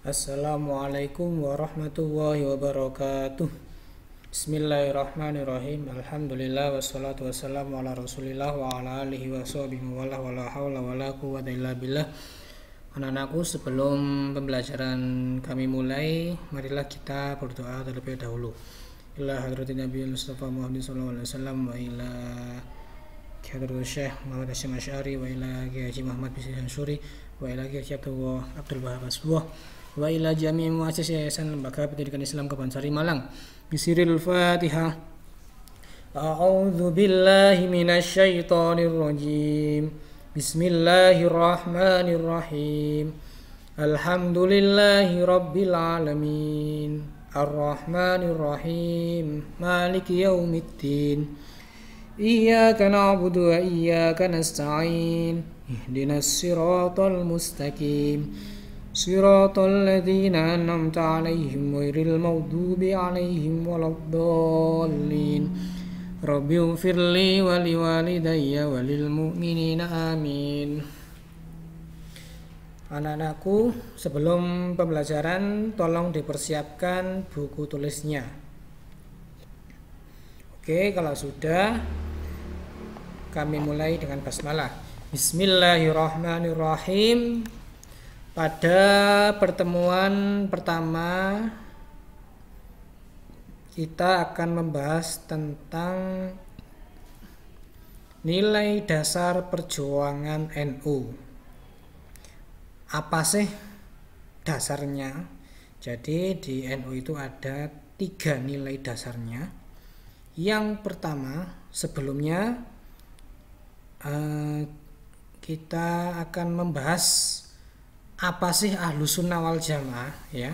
Assalamualaikum warahmatullahi wabarakatuh. Bismillahirrahmanirrahim. Alhamdulillah wassalatu wassalamu ala rasulillah wa ala alihi wa sahbihi wa la wa la hawla wa la quwwata illa billah. Anak-anakku sebelum pembelajaran kami mulai Marilah kita berdoa terlebih dahulu. Ila hadratin Nabi Mustafa Muhammad wasallam wa ila Syekh Muhammad Hashim Asy'ari wa ila Muhammad bin Suri wa ila Haji Abdul Wahab Asbuh wa ila jami muassis yayasan lembaga pendidikan Islam Kebansari Malang. Bisiril Fatihah. A'udzu billahi minasy syaithanir rajim. Bismillahirrahmanirrahim. Alhamdulillahi rabbil alamin. Arrahmanir rahim Maliki yaumiddin. Iyyaka na'budu wa iyyaka nasta'in. Ihdinas siratal mustaqim صراط الذين أنعمت عليهم غير المغضوب عليهم ولا الضالين رب اغفر لي ولوالدي وللمؤمنين آمين Anak-anakku, sebelum pembelajaran tolong dipersiapkan buku tulisnya. Oke, kalau sudah kami mulai dengan basmalah. Bismillahirrahmanirrahim. Pada pertemuan pertama kita akan membahas tentang nilai dasar perjuangan NU. Apa sih dasarnya? Jadi di NU itu ada tiga nilai dasarnya. Yang pertama, sebelumnya eh, kita akan membahas apa sih ahlu sunnah wal jamaah ya?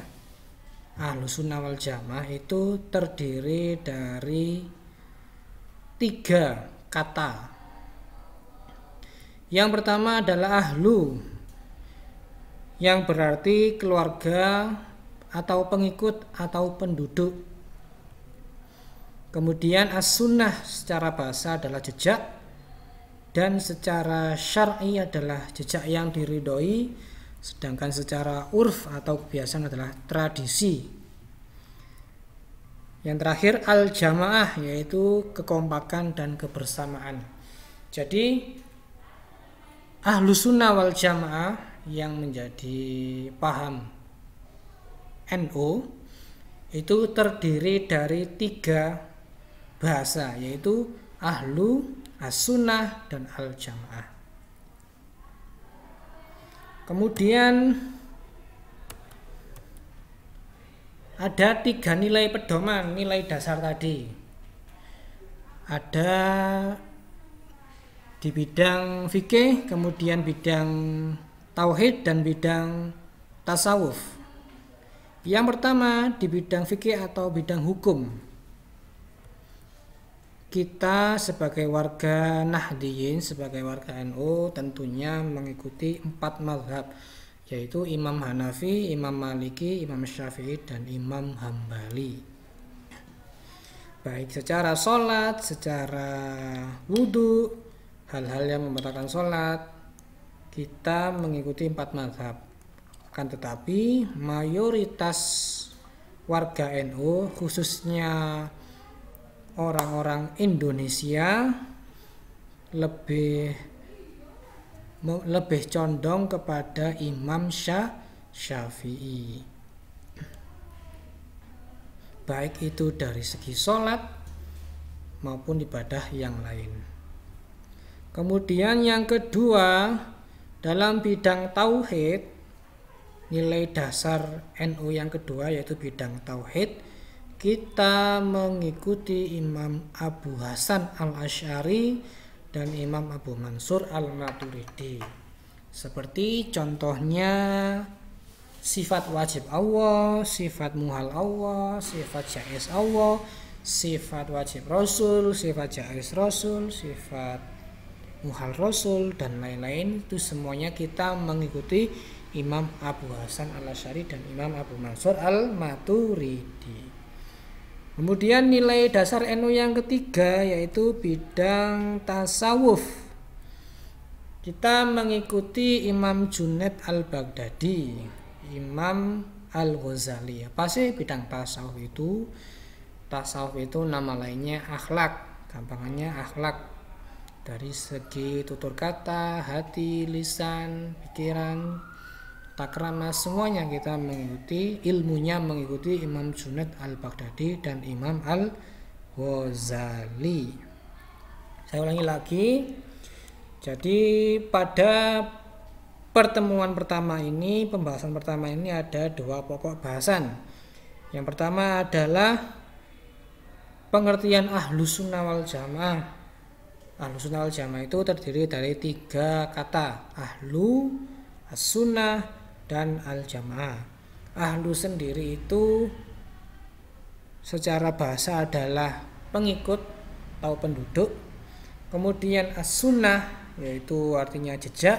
Ahlu sunnah wal jamaah itu terdiri dari tiga kata. Yang pertama adalah ahlu yang berarti keluarga atau pengikut atau penduduk. Kemudian as-sunnah secara bahasa adalah jejak dan secara syar'i adalah jejak yang diridhoi Sedangkan secara urf atau kebiasaan adalah tradisi. Yang terakhir al-jamaah yaitu kekompakan dan kebersamaan. Jadi ahlu sunnah wal jamaah yang menjadi paham NU itu terdiri dari tiga bahasa yaitu ahlu, as-sunnah, dan al-jamaah. Kemudian ada tiga nilai pedoman, nilai dasar tadi. Ada di bidang fikih, kemudian bidang tauhid dan bidang tasawuf. Yang pertama di bidang fikih atau bidang hukum kita sebagai warga Nahdiyin, sebagai warga NU tentunya mengikuti empat mazhab yaitu Imam Hanafi, Imam Maliki, Imam Syafi'i dan Imam Hambali. Baik secara sholat, secara wudhu, hal-hal yang membatalkan sholat, kita mengikuti empat mazhab. Kan tetapi mayoritas warga NU khususnya orang-orang Indonesia lebih lebih condong kepada Imam Syah Syafi'i. Baik itu dari segi sholat maupun ibadah yang lain. Kemudian yang kedua, dalam bidang tauhid, nilai dasar NU yang kedua yaitu bidang tauhid kita mengikuti Imam Abu Hasan al-Ash'ari dan Imam Abu Mansur al-Maturidi. Seperti contohnya sifat wajib Allah, sifat muhal Allah, sifat jais Allah, sifat wajib Rasul, sifat jais Rasul, sifat muhal Rasul dan lain-lain itu semuanya kita mengikuti Imam Abu Hasan al-Ash'ari dan Imam Abu Mansur al-Maturidi. Kemudian nilai dasar NU yang ketiga yaitu bidang tasawuf. Kita mengikuti Imam Junaid al-Baghdadi, Imam Al-Ghazali. Apa sih bidang tasawuf itu? Tasawuf itu nama lainnya akhlak. Gampangannya akhlak. Dari segi tutur kata, hati, lisan, pikiran, takrama semuanya kita mengikuti ilmunya mengikuti Imam Junaid Al-Baghdadi dan Imam Al-Ghazali. Saya ulangi lagi. Jadi pada pertemuan pertama ini, pembahasan pertama ini ada dua pokok bahasan. Yang pertama adalah pengertian ahlu sunnah wal jamaah. Ahlu sunnah wal jamaah itu terdiri dari tiga kata. Ahlu, as-sunnah, dan al-jamaah. Ahlu sendiri itu secara bahasa adalah pengikut atau penduduk. Kemudian as-sunnah yaitu artinya jejak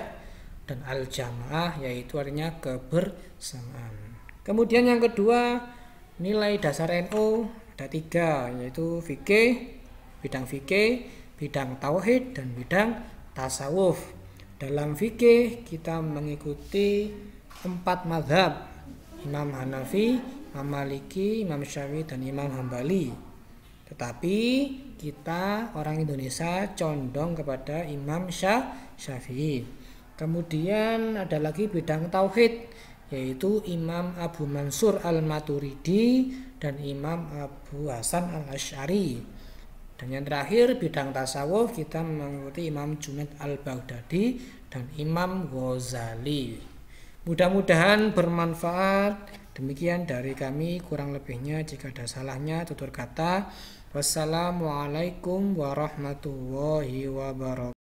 dan al jamaah yaitu artinya kebersamaan. Kemudian yang kedua nilai dasar NU ada tiga yaitu fikih, bidang fikih, bidang tauhid dan bidang tasawuf. Dalam fikih kita mengikuti empat madhab Imam Hanafi, Imam Maliki, Imam Syafi'i dan Imam Hambali. Tetapi kita orang Indonesia condong kepada Imam Syafi'i. Kemudian ada lagi bidang tauhid yaitu Imam Abu Mansur Al-Maturidi dan Imam Abu Hasan Al-Asy'ari. Dan yang terakhir bidang tasawuf kita mengikuti Imam Junaid Al-Baghdadi dan Imam Ghazali. Mudah-mudahan bermanfaat. Demikian dari kami kurang lebihnya jika ada salahnya tutur kata. Wassalamualaikum warahmatullahi wabarakatuh.